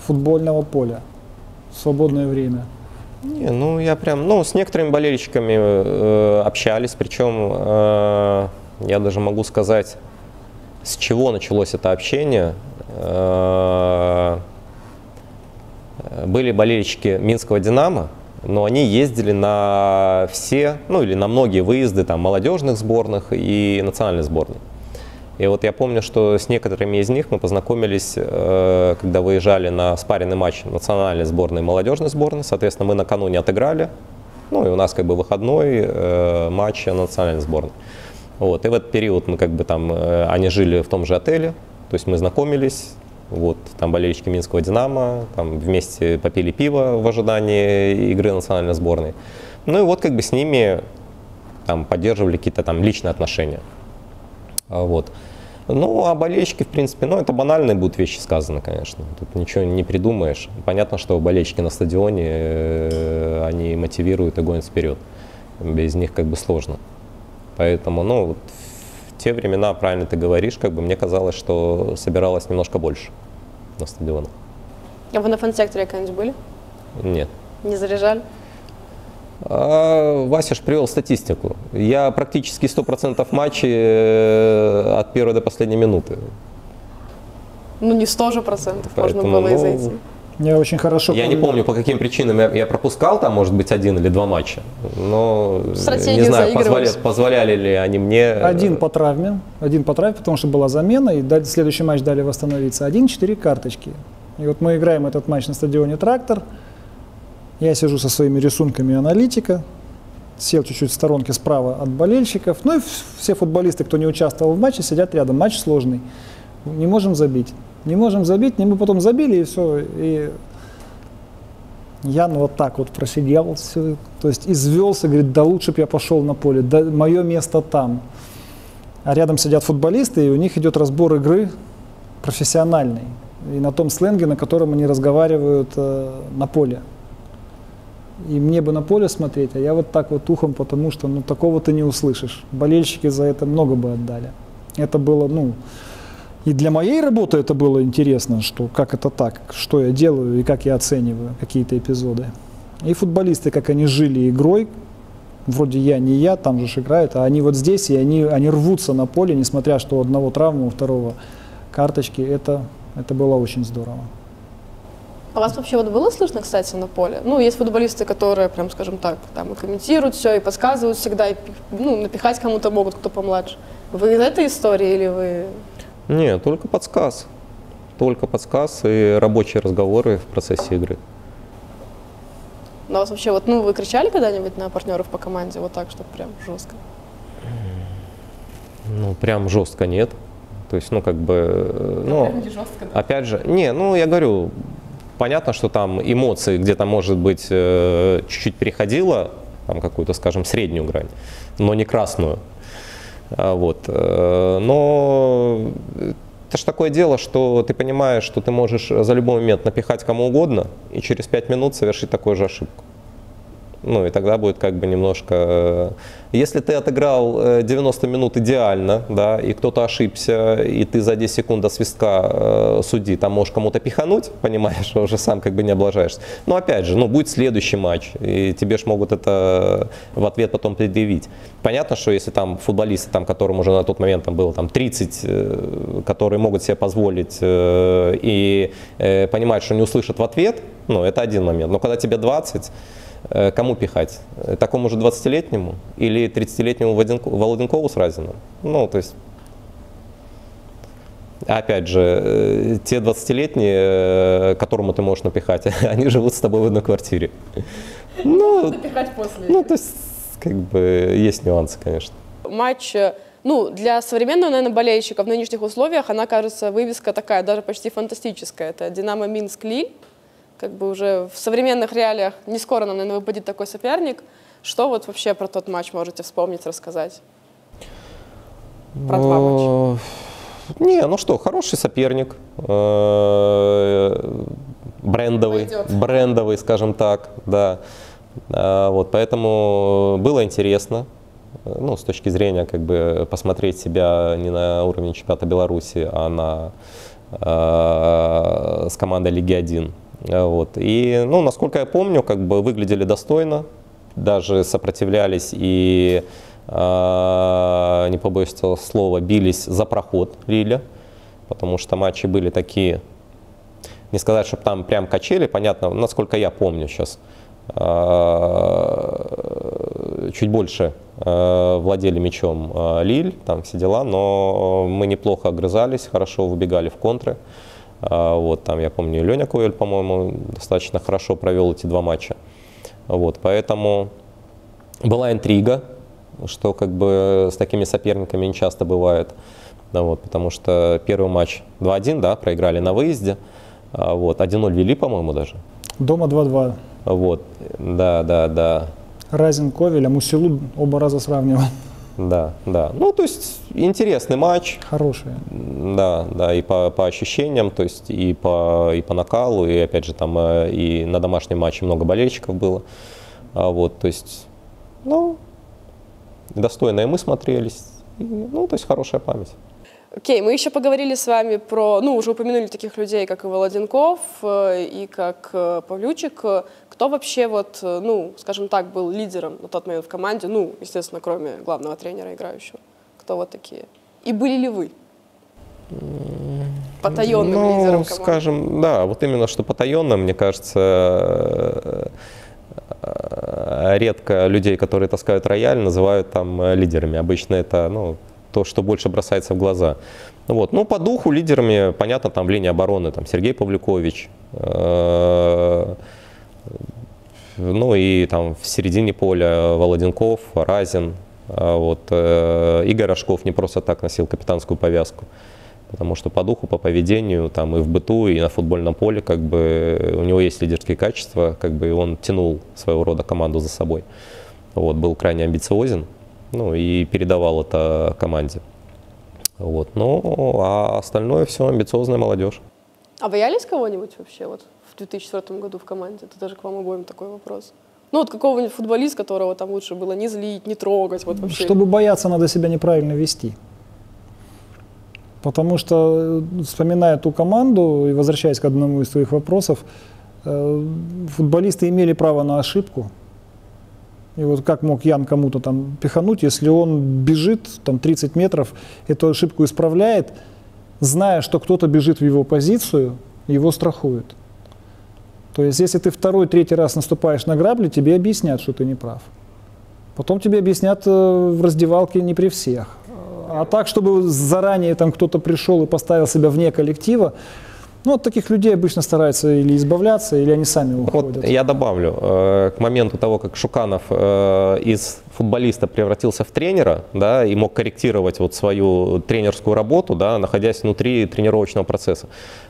футбольного поля? Свободное время? Не, ну я прям, ну с некоторыми болельщиками э, общались, причем э, я даже могу сказать, с чего началось это общение. Э, были болельщики Минского Динамо, но они ездили на все, ну или на многие выезды там молодежных сборных и национальной сборной. И вот я помню, что с некоторыми из них мы познакомились, э, когда выезжали на спаренный матч национальной сборной и молодежной сборной. Соответственно, мы накануне отыграли. Ну и у нас как бы выходной э, матч национальной сборной. Вот. И в этот период мы как бы там, э, они жили в том же отеле, то есть мы знакомились, вот, там болельщики Минского «Динамо», там вместе попили пиво в ожидании игры национальной сборной. Ну и вот как бы с ними там поддерживали какие-то там личные отношения. Вот. Ну, а болельщики, в принципе, ну, это банальные будут вещи сказаны, конечно. Тут ничего не придумаешь. Понятно, что болельщики на стадионе, э, они мотивируют и гонят вперед. Без них как бы сложно. Поэтому, ну, вот в те времена, правильно ты говоришь, как бы мне казалось, что собиралось немножко больше на стадионах. А вы на фан-секторе когда-нибудь были? Нет. Не заряжали? А, Вася ж привел статистику. Я практически 100% матчей э, от первой до последней минуты. Ну, не 100 же процентов можно было и ну, зайти. Я очень хорошо Я не помню. помню, по каким причинам я, я пропускал там, может быть, один или два матча. Но э, Стратегию не знаю, позволя- позволяли ли они мне... э, Один по травме, один по травме, потому что была замена, и дали- следующий матч дали восстановиться. Один, четыре карточки. И вот мы играем этот матч на стадионе «Трактор». Я сижу со своими рисунками аналитика, сел чуть-чуть в сторонке справа от болельщиков. Ну и все футболисты, кто не участвовал в матче, сидят рядом. Матч сложный. Не можем забить. Не можем забить, не мы потом забили, и все. И Ян вот так вот просидел, всё, то есть извелся, говорит, да лучше бы я пошел на поле, да мое место там. А рядом сидят футболисты, и у них идет разбор игры профессиональный. И на том сленге, на котором они разговаривают э, на поле. И мне бы на поле смотреть, а я вот так вот ухом, потому что ну, такого ты не услышишь. Болельщики за это много бы отдали. Это было, ну, и для моей работы это было интересно, что как это так, что я делаю и как я оцениваю какие-то эпизоды. И футболисты, как они жили игрой, вроде я не я, там же играют, а они вот здесь, и они, они рвутся на поле, несмотря что у одного травма, у второго карточки, это, это было очень здорово. А вас вообще вот было слышно, кстати, на поле? Ну, есть футболисты, которые, прям, скажем так, там и комментируют все, и подсказывают всегда, и, ну, напихать кому-то могут, кто помладше. Вы из этой истории или вы... Нет, только подсказ. Только подсказ и рабочие разговоры в процессе игры. На вас вообще вот, ну, вы кричали когда-нибудь на партнеров по команде вот так, чтобы прям жестко? Ну, прям жестко нет. То есть, ну, как бы, э, ну, жестко, опять же, не, ну, я говорю, понятно, что там эмоции где-то, может быть, э, чуть-чуть переходило, там, какую-то, скажем, среднюю грань, но не красную. А, Вот. э, Но это же такое дело, что ты понимаешь, что ты можешь за любой момент напихать кому угодно и через пять минут совершить такую же ошибку. Ну и тогда будет как бы немножко... э, Если ты отыграл э, 90 минут идеально, да, и кто-то ошибся, и ты за 10 секунд до свистка э, судьи там можешь кому-то пихануть, понимаешь, уже сам как бы не облажаешься. Но опять же, ну будет следующий матч, и тебе ж могут это в ответ потом предъявить. Понятно, что если там футболисты, там, которым уже на тот момент там было там 30, э, которые могут себе позволить э, и э, понимают, что не услышат в ответ, ну это один момент. Но когда тебе 20, Э, Кому пихать? Э, Такому же 20-летнему или 30-летнему Ваденко- Володенкову с Разиным? Ну, то есть, опять же, э, те 20-летние, э, которому ты можешь напихать, они живут с тобой в одной квартире. Ну, Напихать после. ну, то есть, как бы, есть нюансы, конечно. матч, э, ну, для современного, наверное, болельщика в нынешних условиях, она кажется, вывеска такая, даже почти фантастическая. Это «Динамо Минск Лиль». Как бы уже в современных реалиях не скоро нам, наверное, выпадет такой соперник. Что вот вообще про тот матч можете вспомнить, рассказать? Про два матча. Э, Не, ну что, хороший соперник, э, брендовый, брендовый, скажем так, да. А, Вот, поэтому было интересно, ну, с точки зрения, как бы, посмотреть себя не на уровне чемпионата Беларуси, а на, э, с командой Лиги 1. А, Вот. И, ну, насколько я помню, как бы выглядели достойно, даже сопротивлялись и, а, не побоюсь этого слова, бились за проход Лиля, потому что матчи были такие, не сказать, чтобы там прям качели, понятно, насколько я помню сейчас, а, чуть больше владели мячом а, Лиль, там все дела, но мы неплохо огрызались, хорошо выбегали в контры. Вот там, я помню, Леня Ковель, по-моему, достаточно хорошо провел эти два матча. Вот, поэтому была интрига, что как бы с такими соперниками не часто бывает. Вот, потому что первый матч 2-1, да, проиграли на выезде. А, Вот, 1-0 вели, по-моему, даже. Дома 2-2. Вот, да, да, да. Разин, Ковель, а Мусилу оба раза сравнивал. Да, да. Ну, то есть интересный матч. Хорошие. Да, да, и по, по ощущениям, то есть и по, и по накалу, и опять же там э, и на домашнем матче много болельщиков было. А вот, то есть, ну, достойно и мы смотрелись. И, ну, то есть хорошая память. Окей, мы еще поговорили с вами про, ну, уже упомянули таких людей, как и Володенков, э, и как э, Павлючик. Кто вообще, вот, э, ну, скажем так, был лидером на тот момент в команде, ну, естественно, кроме главного тренера играющего? Кто вот такие? И были ли вы? Потаенным ну, лидером команды? скажем, да, вот именно что потаенным, мне кажется, редко людей, которые таскают рояль, называют там лидерами. Обычно это, ну, то, что больше бросается в глаза. Вот. Ну, по духу лидерами, понятно, там в линии обороны там Сергей Павлюкович, э, ну и там в середине поля Володенков, Разин, а вот, э, Игорь Рожков не просто так носил капитанскую повязку, потому что по духу, по поведению, там и в быту, и на футбольном поле, как бы у него есть лидерские качества, как бы и он тянул своего рода команду за собой. Вот, был крайне амбициозен, ну и передавал это команде. Вот. Ну, а остальное все амбициозная молодежь. А боялись кого-нибудь вообще вот в 2004 году в команде? Это даже к вам обоим такой вопрос. Ну, вот какого-нибудь футболиста, которого там лучше было не злить, не трогать, вот вообще. Чтобы бояться, надо себя неправильно вести. Потому что, э, вспоминая ту команду и возвращаясь к одному из твоих вопросов, э, футболисты имели право на ошибку, и вот как мог Ян кому-то там пихануть, если он бежит там 30 метров, эту ошибку исправляет, зная, что кто-то бежит в его позицию, его страхует. То есть, если ты второй, третий раз наступаешь на грабли, тебе объяснят, что ты не прав. Потом тебе объяснят э, в раздевалке не при всех. А так, чтобы заранее там кто-то пришел и поставил себя вне коллектива, ну, от таких людей обычно стараются или избавляться, или они сами уходят. Вот я добавлю, э, к моменту того, как Шуканов э, из футболиста превратился в тренера, да, и мог корректировать вот свою тренерскую работу, да, находясь внутри тренировочного процесса.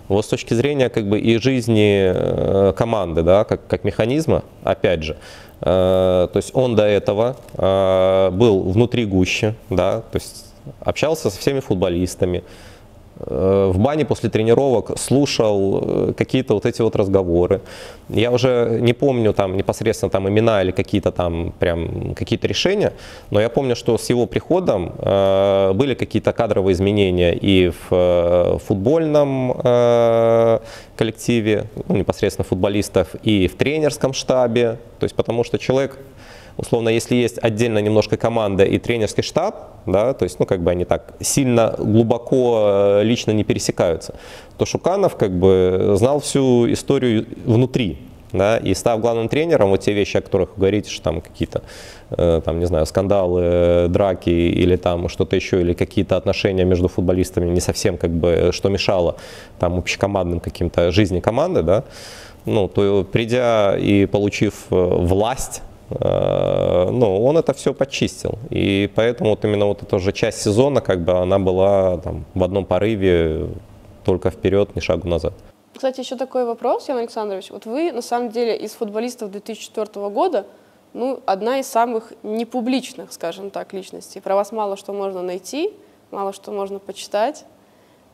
Вот с точки зрения как бы и жизни э, команды, да, как, как механизма, опять же, то есть он до этого был внутри гуще, да, то есть общался со всеми футболистами, в бане после тренировок слушал э, какие-то вот эти вот разговоры. Я уже не помню там непосредственно там имена или какие-то там прям какие-то решения, но я помню, что с его приходом э, были какие-то кадровые изменения и в э, футбольном э, коллективе, ну, непосредственно футболистов, и в тренерском штабе. То есть потому что человек условно, если есть отдельно немножко команда и тренерский штаб, да, то есть, ну, как бы они так сильно глубоко э, лично не пересекаются, то Шуканов как бы знал всю историю внутри, да, и став главным тренером, вот те вещи, о которых вы говорите, что там какие-то, э, там, не знаю, скандалы, драки или там что-то еще, или какие-то отношения между футболистами не совсем как бы, что мешало там общекомандным каким-то жизни команды, да, ну, то придя и получив э, власть Э, ну, он это все почистил. И поэтому вот именно вот эта уже часть сезона, как бы она была там в одном порыве только вперед, ни шагу назад. Кстати, еще такой вопрос, Ян Александрович. Вот вы, на самом деле, из футболистов 2004 года, ну, одна из самых непубличных, скажем так, личностей. Про вас мало что можно найти, мало что можно почитать.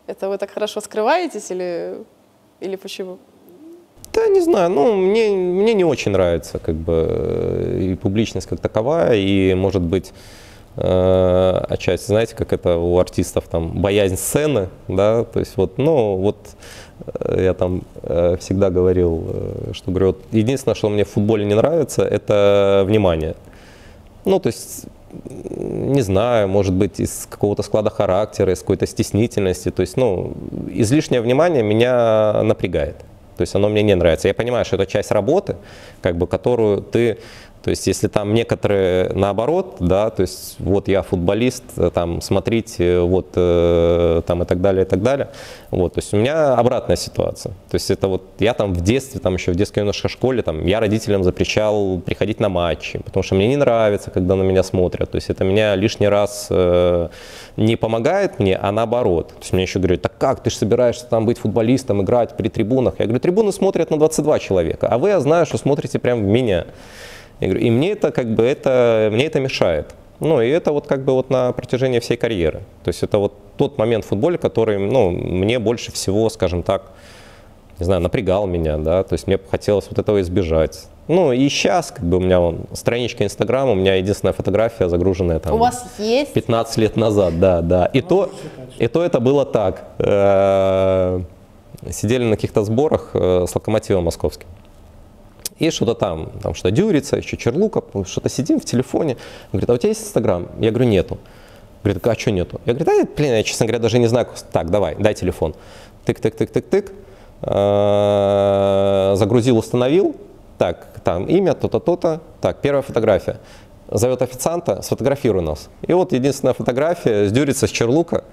Это вы так хорошо скрываетесь или, или почему? Да, не знаю, ну, мне, мне не очень нравится, как бы, э, и публичность как таковая, и, может быть, э, отчасти, знаете, как это у артистов, там, боязнь сцены, да, то есть вот, ну, вот э, я там э, всегда говорил, э, что, говорю, вот, единственное, что мне в футболе не нравится, это внимание. Ну, то есть не знаю, может быть, из какого-то склада характера, из какой-то стеснительности. То есть, ну, излишнее внимание меня напрягает. То есть оно мне не нравится. Я понимаю, что это часть работы, как бы, которую ты то есть, если там некоторые наоборот, да, то есть, вот я футболист, там, смотрите, вот, э, там, и так далее, и так далее. Вот, то есть, у меня обратная ситуация. То есть, это вот, я там в детстве, там, еще в детской юношеской школе, там, я родителям запрещал приходить на матчи, потому что мне не нравится, когда на меня смотрят. То есть, это меня лишний раз э, не помогает мне, а наоборот. То есть, мне еще говорят, так как, ты же собираешься там быть футболистом, играть при трибунах? Я говорю, трибуны смотрят на 22 человека, а вы, я знаю, что смотрите прямо в меня. Я говорю, и мне это как бы это, мне это мешает. Ну, и это вот как бы вот на протяжении всей карьеры. То есть это вот тот момент в футболе, который, ну, мне больше всего, скажем так, не знаю, напрягал меня, да, то есть мне хотелось вот этого избежать. Ну и сейчас, как бы у меня вон, страничка Инстаграма, у меня единственная фотография загруженная там. У вас есть? 15 лет назад, да, да. И то, и то это было так. Э, Сидели на каких-то сборах э, с локомотивом московским. И что-то там, там что-то Дюрица, еще Черлука, что-то сидим в телефоне. Говорит, а у тебя есть Инстаграм? Я говорю, нету. Говорит, а что нету? Я говорю, да, блин, я, честно говоря, даже не знаю. Так, давай, дай телефон. Тык-тык-тык-тык-тык. Э, Загрузил, установил. Так, там имя, то-то, то-то. Так, первая фотография. Зовет официанта, сфотографируй нас. И вот единственная фотография с Дюрица, с Черлука.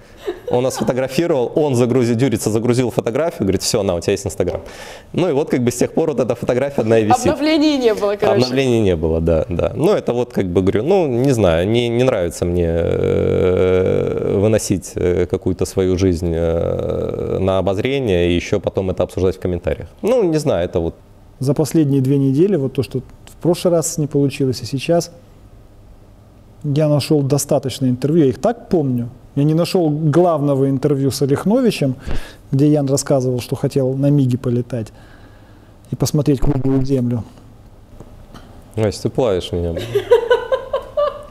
Он нас фотографировал, он загрузил, Дюрица загрузил фотографию, говорит, все, на, у тебя есть Инстаграм. Ну и вот как бы с тех пор вот эта фотография, одна и висит. Обновлений не было, короче. Обновлений не было, да, да. Ну, это вот как бы говорю, ну, не знаю, не, не нравится мне э, выносить э, какую-то свою жизнь э, на обозрение и еще потом это обсуждать в комментариях. Ну, не знаю, это вот За последние две недели, вот то, что в прошлый раз не получилось, и сейчас, я нашел достаточно интервью, я их так помню. Я не нашел главного интервью с Олехновичем, где Ян рассказывал, что хотел на Миге полетать и посмотреть круглую землю. Настя, ты плавишь меня.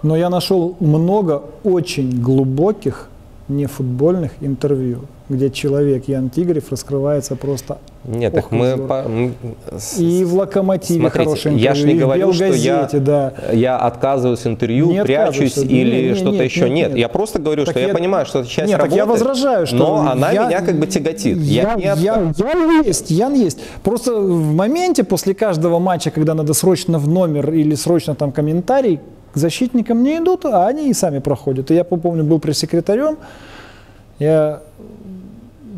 Но я нашел много очень глубоких нефутбольных интервью, где человек Ян Тигрев раскрывается просто Нет, так мы... по- и в «Локомотиве» Смотрите, хорошее я ж интервью, не и в говорю, что я- да. Я отказываюсь интервью, Не прячусь или Не, что-то еще. нет, Нет, нет. я просто говорю, Так что я, я- понимаю, что это часть Нет, так работы. я возражаю, что но она я- меня как бы тяготит. Я, Я, не я, Ян есть, Ян есть. Просто в моменте после каждого матча, когда надо срочно в номер или срочно там комментарий, к защитникам не идут, а они и сами проходят. И я помню, был пресс-секретарем, я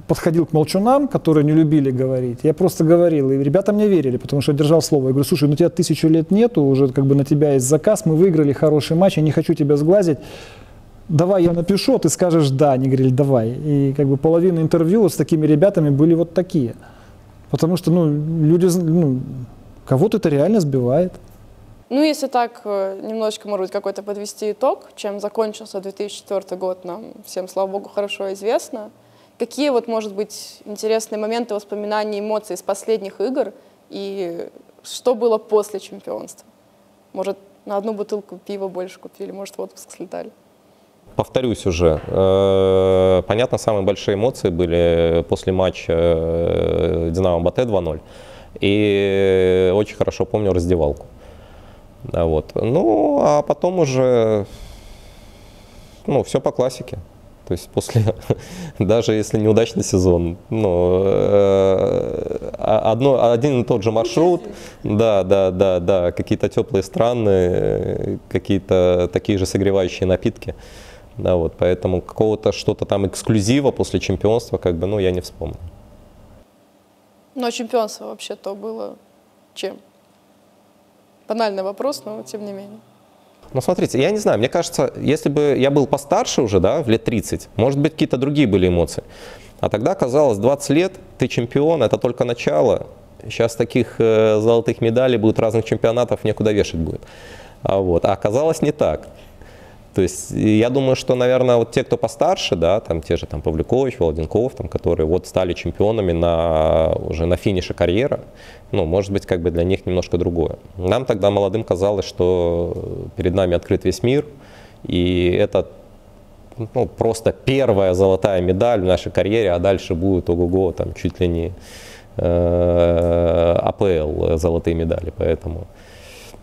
подходил к молчунам, которые не любили говорить. Я просто говорил, и ребята мне верили, потому что я держал слово. Я говорю, слушай, ну тебя тысячу лет нету, уже как бы на тебя есть заказ, мы выиграли хороший матч, я не хочу тебя сглазить. Давай я напишу, а ты скажешь да. Они говорили, давай. И как бы половина интервью с такими ребятами были вот такие. Потому что, ну, люди, ну, кого-то это реально сбивает. Ну, если так э, немножечко, может быть, какой-то подвести итог, чем закончился 2004 год, нам всем, слава богу, хорошо известно. Какие вот, может быть, интересные моменты, воспоминания, эмоции из последних игр и что было после чемпионства? Может, на одну бутылку пива больше купили, может, в отпуск слетали? Повторюсь уже. э, Понятно, самые большие эмоции были после матча э, Динамо Батэ 2-0. И очень хорошо помню раздевалку. Вот. Ну, а потом уже, ну, все по классике. То есть после, даже если неудачный сезон, ну, э, а- одно, один и тот же маршрут, да, да, да, да, какие-то теплые страны, какие-то такие же согревающие напитки. Да, вот, поэтому какого-то что-то там эксклюзива после чемпионства, как бы, ну, я не вспомню. Но чемпионство вообще-то было чем? Банальный вопрос, но тем не менее. Ну, смотрите, я не знаю, мне кажется, если бы я был постарше уже, да, в лет 30, может быть, какие-то другие были эмоции. А тогда казалось, 20 лет, ты чемпион, это только начало. Сейчас таких э, золотых медалей будет разных чемпионатов, некуда вешать будет. А, вот. а оказалось не так. То есть я думаю, что, наверное, вот те, кто постарше, да, там те же там Павлюкович, Володенков, там, которые вот стали чемпионами на, уже на финише карьеры, ну, может быть, как бы для них немножко другое. Нам тогда молодым казалось, что перед нами открыт весь мир, и это ну, просто первая золотая медаль в нашей карьере, а дальше будет ого-го, там чуть ли не э, АПЛ золотые медали, поэтому...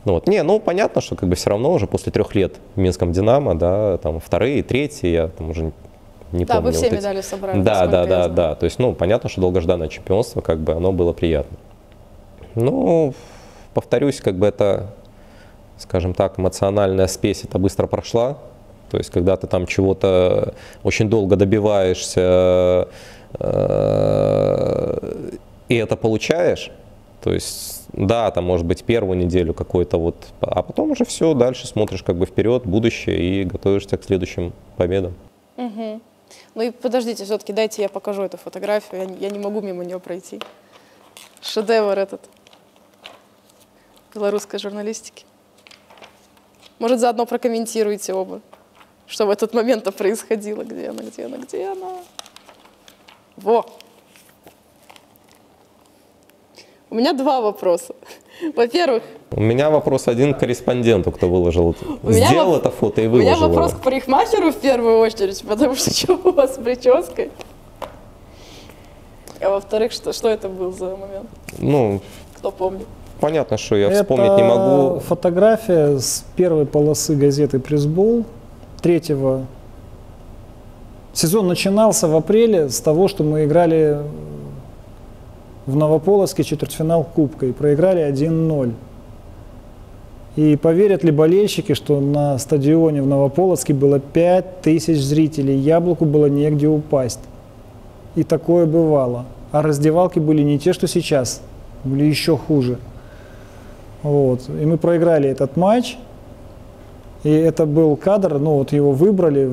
Ну, вот. Не, ну понятно, что как бы все равно уже после трех лет в Минском Динамо, да, там вторые, третьи, я там уже не Да, помню. вы все вот эти. медали собрали. Да, да, да, да. То есть, ну, понятно, что долгожданное чемпионство, как бы оно было приятно. Ну, повторюсь, как бы это, скажем так, эмоциональная спесь, это быстро прошла. То есть, когда ты там чего-то очень долго добиваешься э, и это получаешь, то есть, да, там может быть первую неделю какой-то вот, а потом уже все, дальше смотришь как бы вперед, будущее и готовишься к следующим победам. Мгм. Ну и подождите, все-таки дайте я покажу эту фотографию. Я, я не могу мимо нее пройти. Шедевр этот белорусской журналистики. Может, заодно прокомментируете оба, что в этот момент происходило. Где она, где она, где она? Во! У меня два вопроса. Во-первых, У меня вопрос один к корреспонденту, кто выложил. Сделал воп- это фото и у меня выложил вопрос его. к парикмахеру в первую очередь, потому что что у вас с прической? А во-вторых, что, что это был за момент? Ну, Кто помнит? понятно, что я Это вспомнить не могу. фотография с первой полосы газеты «Пресс-бол» третьего. Сезон начинался в апреле с того, что мы играли в Новополоске четвертьфинал Кубка и проиграли 1-0. И поверят ли болельщики, что на стадионе в Новополоске было 5000 зрителей, яблоку было негде упасть. И такое бывало. А раздевалки были не те, что сейчас, были еще хуже. Вот. И мы проиграли этот матч. И это был кадр, ну вот его выбрали.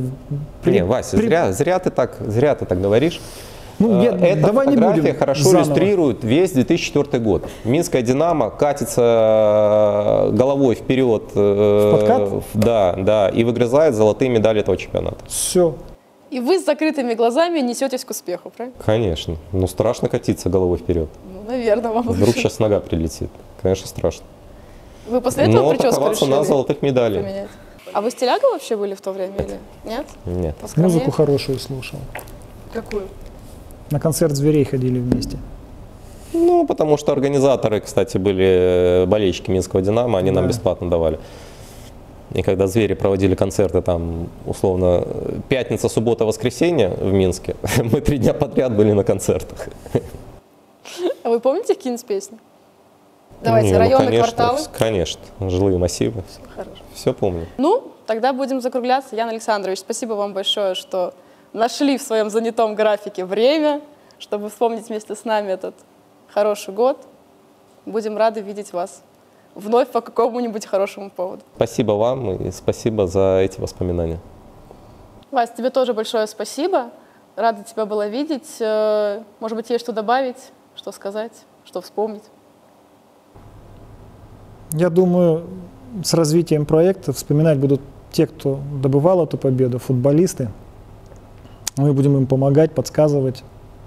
при- Не, Вася, при- зря, зря ты так, зря ты так говоришь. Ну, я- Э, Эта давай не фотография будем хорошо заново. иллюстрирует весь 2004 год. Минская «Динамо» катится э, головой вперед. э, В подкат? Да, да, и выгрызает золотые медали этого чемпионата. Все. И вы с закрытыми глазами несетесь к успеху, правильно? Конечно. Ну, страшно катиться головой вперед. Ну, наверное, вам Вдруг сейчас нога прилетит. Конечно, страшно. Вы после этого Но прическу решили золотых медалей. поменять? А вы стиляга вообще были в то время или нет? Нет. Поскромнее? Музыку хорошую слушал. Какую? На концерт зверей ходили вместе. Ну, потому что организаторы, кстати, были э, болельщики Минского «Динамо», они нам Да. бесплатно давали. И когда «Звери» проводили концерты, там, условно, пятница, суббота, воскресенье в Минске, мы три дня подряд были на концертах. А вы помните какие-нибудь песни? Давайте, Не, ну, районы, конечно, кварталы. Конечно, жилые массивы, Хорошо. все помню. Ну, тогда будем закругляться. Ян Александрович, спасибо вам большое, что нашли в своем занятом графике время, чтобы вспомнить вместе с нами этот хороший год. Будем рады видеть вас вновь по какому-нибудь хорошему поводу. Спасибо вам и спасибо за эти воспоминания. Вась, тебе тоже большое спасибо. Рада тебя была видеть. Э, Может быть, есть что добавить, что сказать, что вспомнить? Я думаю, с развитием проекта вспоминать будут те, кто добывал эту победу, футболисты. Мы будем им помогать, подсказывать,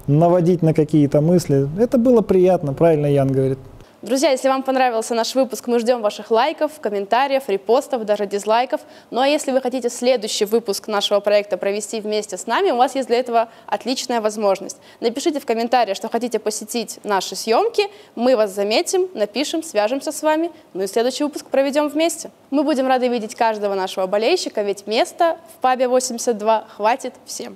наводить на какие-то мысли. Это было приятно, правильно Ян говорит. Друзья, если вам понравился наш выпуск, мы ждем ваших лайков, комментариев, репостов, даже дизлайков. Ну а если вы хотите следующий выпуск нашего проекта провести вместе с нами, у вас есть для этого отличная возможность. Напишите в комментариях, что хотите посетить наши съемки, мы вас заметим, напишем, свяжемся с вами, ну и следующий выпуск проведем вместе. Мы будем рады видеть каждого нашего болельщика, ведь места в пабе 82 хватит всем.